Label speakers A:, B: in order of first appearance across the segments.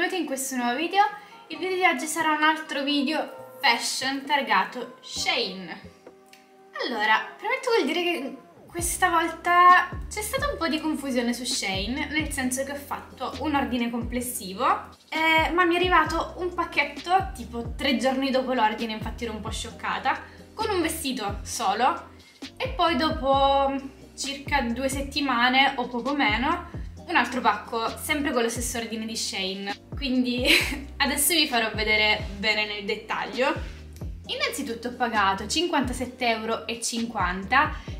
A: benvenuti in questo nuovo video. Il video di oggi sarà un altro video fashion targato Shane. Allora, premetto vuol dire che questa volta c'è stata un po' di confusione su Shane, nel senso che ho fatto un ordine complessivo, eh, ma mi è arrivato un pacchetto tipo tre giorni dopo l'ordine, infatti ero un po' scioccata, con un vestito solo e poi dopo circa due settimane o poco meno un altro pacco, sempre con lo stesso ordine di Shane. Quindi adesso vi farò vedere bene nel dettaglio. Innanzitutto ho pagato 57,50 euro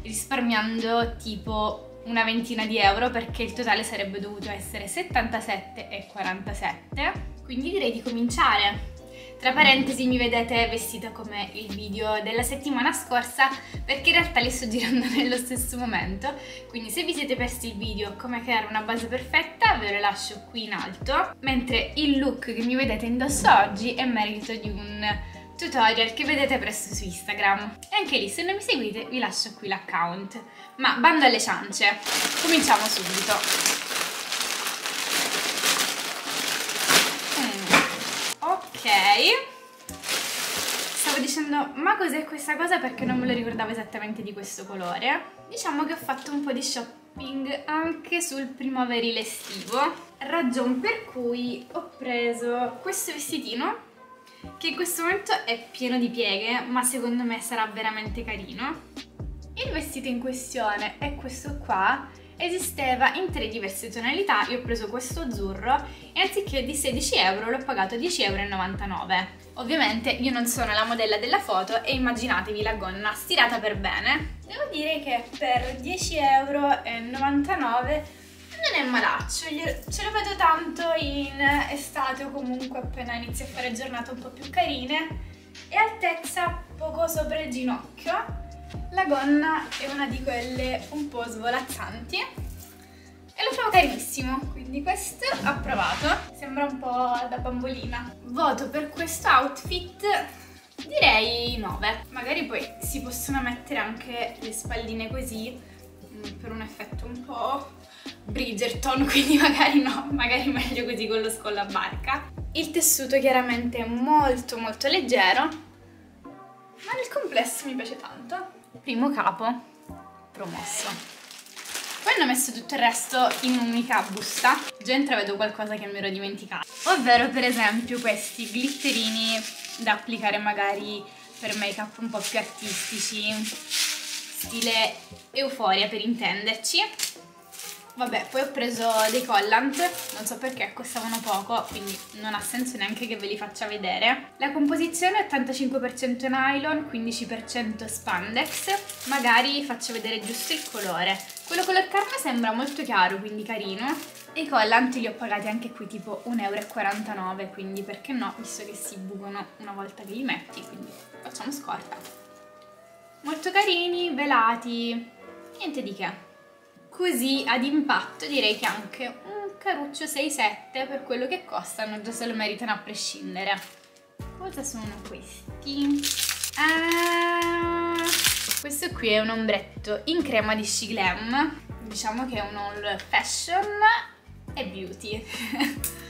A: risparmiando tipo una ventina di euro perché il totale sarebbe dovuto essere 77,47 quindi direi di cominciare tra parentesi mi vedete vestita come il video della settimana scorsa perché in realtà li sto girando nello stesso momento, quindi se vi siete persi il video come creare una base perfetta ve lo lascio qui in alto, mentre il look che mi vedete indosso oggi è merito di un tutorial che vedete presto su Instagram. E anche lì, se non mi seguite, vi lascio qui l'account. Ma bando alle ciance, cominciamo subito. Ok. Stavo dicendo ma cos'è questa cosa? Perché non me lo ricordavo esattamente di questo colore. Diciamo che ho fatto un po' di shopping anche sul primaverile estivo ragion per cui ho preso questo vestitino che in questo momento è pieno di pieghe ma secondo me sarà veramente carino. Il vestito in questione è questo qua esisteva in tre diverse tonalità, io ho preso questo azzurro e anziché di 16 euro l'ho pagato 10,99 euro. Ovviamente io non sono la modella della foto e immaginatevi la gonna stirata per bene. Devo dire che per 10,99 euro non è malaccio, ce lo vedo tanto in estate o comunque appena inizio a fare giornate un po' più carine e altezza poco sopra il ginocchio la gonna è una di quelle un po' svolazzanti e lo trovo carissimo, quindi questo approvato. Sembra un po' da bambolina. Voto per questo outfit direi 9. Magari poi si possono mettere anche le spalline così mm, per un effetto un po' Bridgerton, quindi magari no, magari meglio così con lo scollo a barca. Il tessuto chiaramente è molto molto leggero, ma nel complesso mi piace tanto. Primo capo, promosso. Poi hanno messo tutto il resto in un'unica busta. Già intravedo qualcosa che mi ero dimenticata. Ovvero per esempio questi glitterini da applicare magari per make up un po' più artistici. Stile euforia per intenderci Vabbè, poi ho preso dei collant, non so perché costavano poco, quindi non ha senso neanche che ve li faccia vedere. La composizione è 85% nylon, 15% spandex, magari faccio vedere giusto il colore. Quello color carne sembra molto chiaro, quindi carino. E i collant li ho pagati anche qui tipo 1,49 euro, quindi perché no, visto che si bucano una volta che li metti, quindi facciamo scorta. Molto carini, velati, niente di che. Così ad impatto direi che anche un caruccio 6-7 per quello che costano già se lo meritano a prescindere. Cosa sono questi? Ah, questo qui è un ombretto in crema di Shiglam, diciamo che è un all fashion e beauty.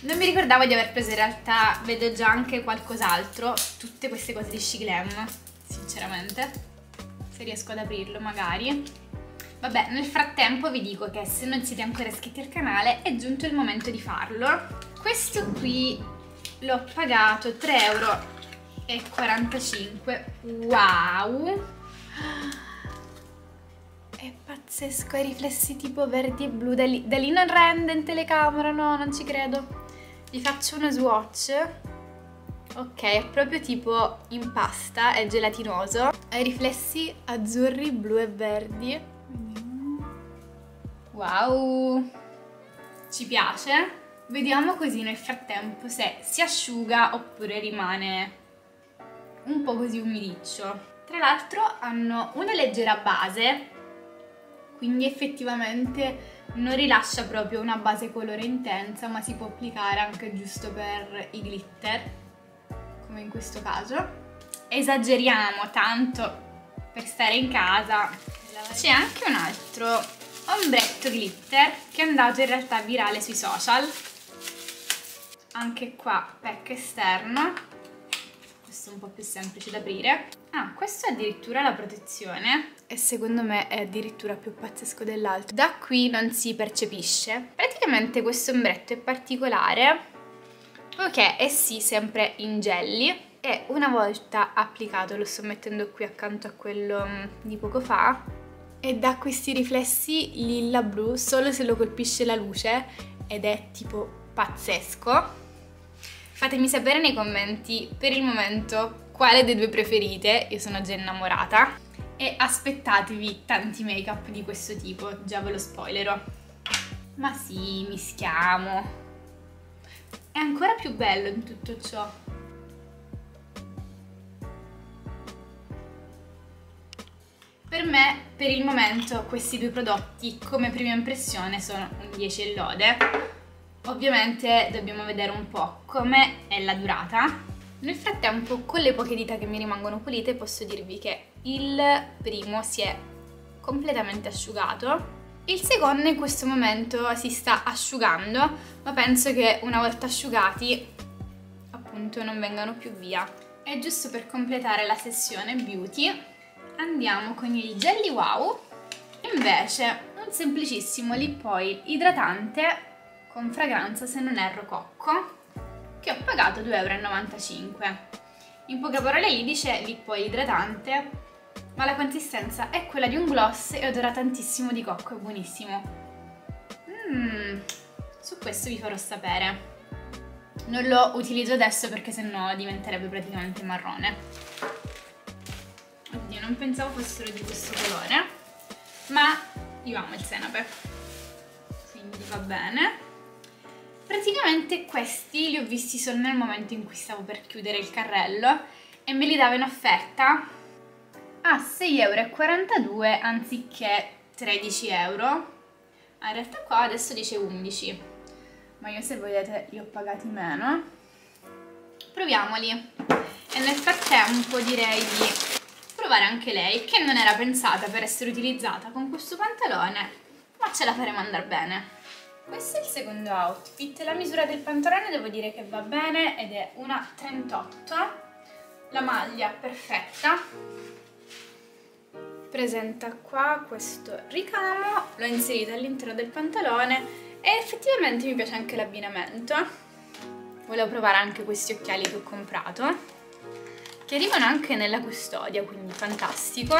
A: Non mi ricordavo di aver preso in realtà, vedo già anche qualcos'altro, tutte queste cose di Shiglam, sinceramente. Se riesco ad aprirlo magari. Vabbè, nel frattempo vi dico che se non siete ancora iscritti al canale è giunto il momento di farlo. Questo qui l'ho pagato 3,45 euro. Wow! È pazzesco, i riflessi tipo verdi e blu. Da lì, da lì non rende in telecamera, no, non ci credo. Vi faccio uno swatch. Ok, è proprio tipo in pasta, è gelatinoso. Ha i riflessi azzurri, blu e verdi. Wow! Ci piace? Vediamo così nel frattempo se si asciuga oppure rimane un po' così umidiccio. Tra l'altro hanno una leggera base, quindi effettivamente non rilascia proprio una base colore intensa, ma si può applicare anche giusto per i glitter, come in questo caso. Esageriamo tanto per stare in casa. C'è anche un altro ombretto glitter che è andato in realtà virale sui social. Anche qua pack esterno. Questo è un po' più semplice da aprire. Ah questo è addirittura la protezione. E secondo me è addirittura più pazzesco dell'altro. Da qui non si percepisce. Praticamente questo ombretto è particolare ok è sì sempre in jelly e una volta applicato lo sto mettendo qui accanto a quello mm, di poco fa e dà questi riflessi lilla blu solo se lo colpisce la luce ed è tipo pazzesco. Fatemi sapere nei commenti per il momento quale dei due preferite. Io sono già innamorata. E aspettatevi tanti make up di questo tipo già ve lo spoilerò ma sì mischiamo. È ancora più bello in tutto ciò per il momento, questi due prodotti come prima impressione sono un 10 e lode. Ovviamente dobbiamo vedere un po' come è la durata. Nel frattempo, con le poche dita che mi rimangono pulite, posso dirvi che il primo si è completamente asciugato. Il secondo in questo momento si sta asciugando, ma penso che una volta asciugati, appunto, non vengano più via. E giusto per completare la sessione beauty, andiamo con il Jelly Wow. Invece un semplicissimo lip oil idratante con fragranza se non erro cocco che ho pagato 2,95 euro in poche parole lì dice lip oil idratante ma la consistenza è quella di un gloss e odora tantissimo di cocco, è buonissimo. Mm, su questo vi farò sapere. Non lo utilizzo adesso perché sennò diventerebbe praticamente marrone Oddio, non pensavo fossero di questo colore, ma io amo il senape, quindi va bene. Praticamente questi li ho visti solo nel momento in cui stavo per chiudere il carrello e me li dava in offerta a 6,42 euro anziché 13 euro. Ah, in realtà qua adesso dice 11, ma io se volete li ho pagati meno. Proviamoli e nel frattempo direi di provare anche lei, che non era pensata per essere utilizzata con questo pantalone, ma ce la faremo andare bene. Questo è il secondo outfit, la misura del pantalone devo dire che va bene ed è una 38, la maglia perfetta, presenta qua questo ricamo, l'ho inserito all'interno del pantalone e effettivamente mi piace anche l'abbinamento. Volevo provare anche questi occhiali che ho comprato che arrivano anche nella custodia, quindi fantastico.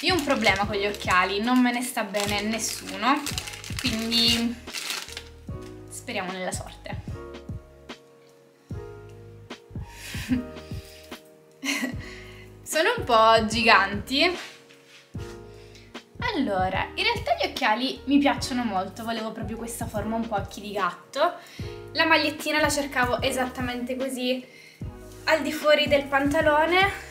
A: Io ho un problema con gli occhiali, non me ne sta bene nessuno, quindi speriamo nella sorte. Sono un po' giganti. Allora, in realtà gli occhiali mi piacciono molto, volevo proprio questa forma un po' occhi di gatto. La magliettina la cercavo esattamente così, al di fuori del pantalone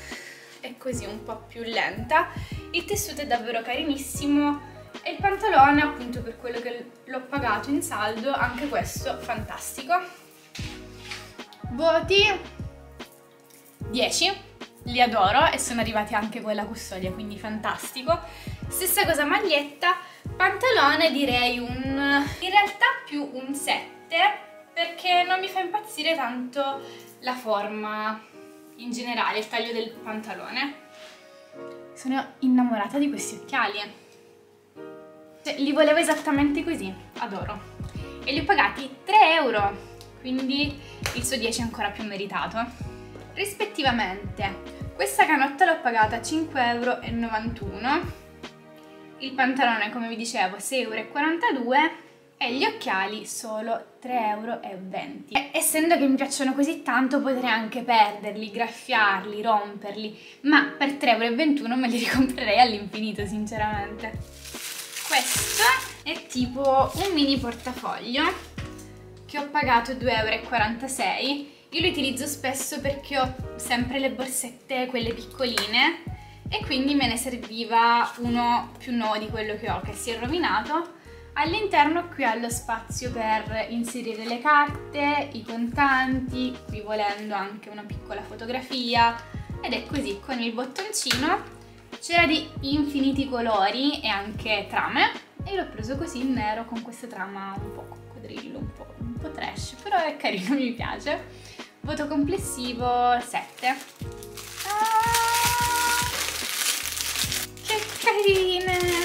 A: è così un po' più lenta. Il tessuto è davvero carinissimo e il pantalone appunto per quello che l'ho pagato in saldo anche questo fantastico. Voti? 10 li adoro e sono arrivati anche con la custodia quindi fantastico. Stessa cosa maglietta. Pantalone direi un in realtà più un 7 perché non mi fa impazzire tanto la forma in generale, il taglio del pantalone. Sono innamorata di questi occhiali. Cioè, li volevo esattamente così, adoro. E li ho pagati 3 euro, quindi il suo 10 è ancora più meritato. Rispettivamente, questa canotta l'ho pagata 5,91 euro, il pantalone, come vi dicevo, 6,42 euro e gli occhiali solo 3,20 euro. Essendo che mi piacciono così tanto potrei anche perderli, graffiarli, romperli, ma per 3,21 euro me li ricomprerei all'infinito sinceramente. Questo è tipo un mini portafoglio che ho pagato 2,46 euro. Io lo utilizzo spesso perché ho sempre le borsette, quelle piccoline, e quindi me ne serviva uno più nuovo di quello che ho che si è rovinato All'interno qui ho lo spazio per inserire le carte, i contanti, qui volendo anche una piccola fotografia ed è così con il bottoncino c'era di infiniti colori e anche trame e l'ho preso così in nero con questa trama un po' coccodrillo, un po', un po' trash, però è carino, mi piace. Voto complessivo 7. Ah, che carine!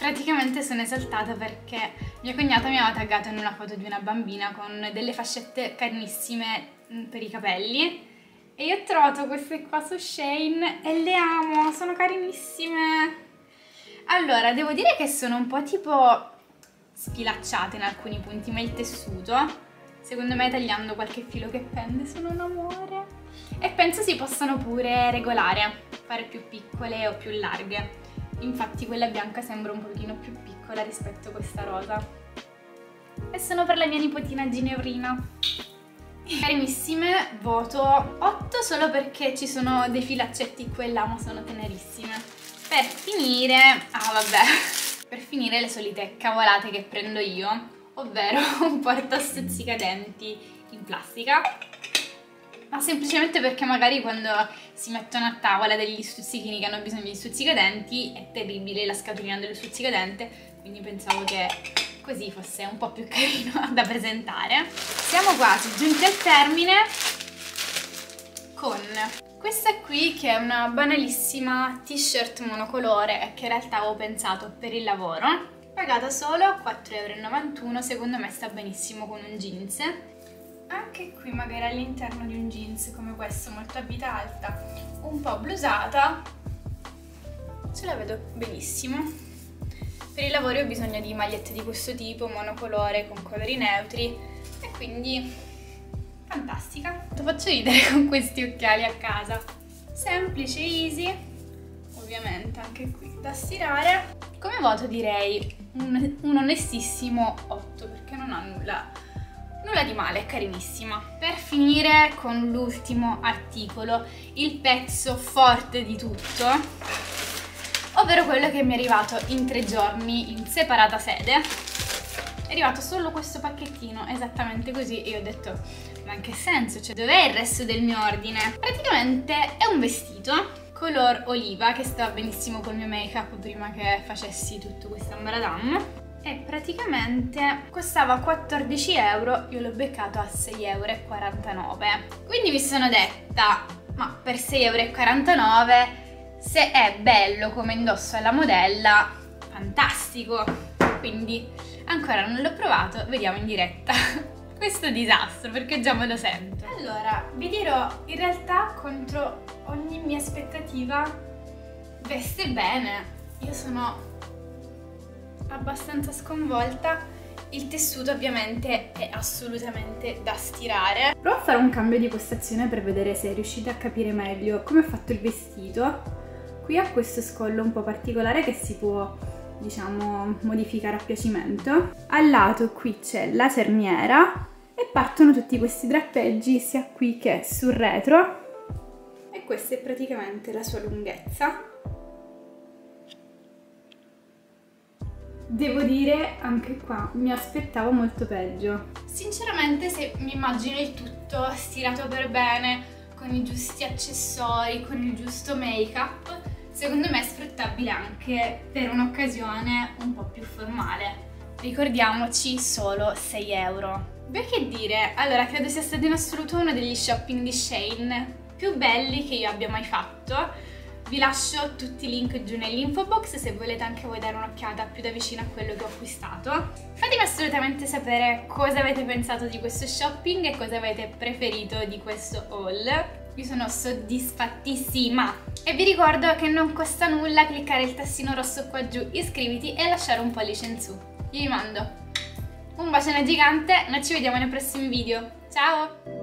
A: Praticamente sono esaltata perché mia cognata mi aveva taggato in una foto di una bambina con delle fascette carinissime mm, per i capelli e io ho trovato queste qua su Shane e le amo, sono carinissime. Allora, devo dire che sono un po' tipo sfilacciate in alcuni punti, ma il tessuto, secondo me tagliando qualche filo che pende, sono un amore. E penso si possano pure regolare, fare più piccole o più larghe. Infatti quella bianca sembra un pochino più piccola rispetto a questa rosa. E sono per la mia nipotina Ginevrina. Carinissime, voto 8 solo perché ci sono dei filaccetti qua e là, ma sono tenerissime. Per finire, ah vabbè, per finire le solite cavolate che prendo io, ovvero un porta stuzzicadenti in plastica, ma semplicemente perché magari quando si mettono a tavola degli stuzzichini che hanno bisogno di stuzzicadenti è terribile la scatolina dello stuzzicadente, quindi pensavo che così fosse un po' più carino da presentare. Siamo quasi giunti al termine con questa qui che è una banalissima t-shirt monocolore che in realtà avevo pensato per il lavoro pagata solo 4,91€, secondo me sta benissimo con un jeans. Anche qui magari all'interno di un jeans come questo, molto a vita alta, un po' blusata, ce la vedo benissimo. Per il lavoro ho bisogno di magliette di questo tipo, monocolore, con colori neutri e quindi fantastica. Ti faccio ridere con questi occhiali a casa. Semplice, easy, ovviamente anche qui da stirare. Come voto direi un, un onestissimo 8 perché non ha nulla, nulla di male, carinissima. Per finire con l'ultimo articolo, il pezzo forte di tutto, ovvero quello che mi è arrivato in tre giorni in separata sede. È arrivato solo questo pacchettino, esattamente così, e io ho detto ma in che senso? Cioè, dov'è il resto del mio ordine? Praticamente è un vestito color oliva che stava benissimo col mio make up prima che facessi tutto questo ambaradam e praticamente costava 14 euro, io l'ho beccato a 6,49 euro. Quindi mi sono detta, ma per 6,49 euro se è bello come indosso alla modella, fantastico! Quindi ancora non l'ho provato, vediamo in diretta. questo disastro perché già me lo sento. Allora, vi dirò, in realtà contro ogni mia aspettativa veste bene. Io sono abbastanza sconvolta. Il tessuto ovviamente è assolutamente da stirare. Provo a fare un cambio di postazione per vedere se riuscite a capire meglio come ho fatto il vestito. Qui ha questo scollo un po' particolare che si può diciamo modificare a piacimento. Al lato qui c'è la cerniera e partono tutti questi drappeggi sia qui che sul retro e questa è praticamente la sua lunghezza. Devo dire, anche qua, mi aspettavo molto peggio. Sinceramente, se mi immagino il tutto stirato per bene, con i giusti accessori, con il giusto make-up, secondo me è sfruttabile anche per un'occasione un po' più formale. Ricordiamoci solo 6 euro. Beh che dire, allora credo sia stato in assoluto uno degli shopping di Shane più belli che io abbia mai fatto. Vi lascio tutti i link giù nell'info box se volete anche voi dare un'occhiata più da vicino a quello che ho acquistato. Fatemi assolutamente sapere cosa avete pensato di questo shopping e cosa avete preferito di questo haul. Io sono soddisfattissima! E vi ricordo che non costa nulla cliccare il tastino rosso qua giù, iscriviti e lasciare un pollice in su. Io vi mando un bacione gigante, noi ci vediamo nei prossimi video. Ciao!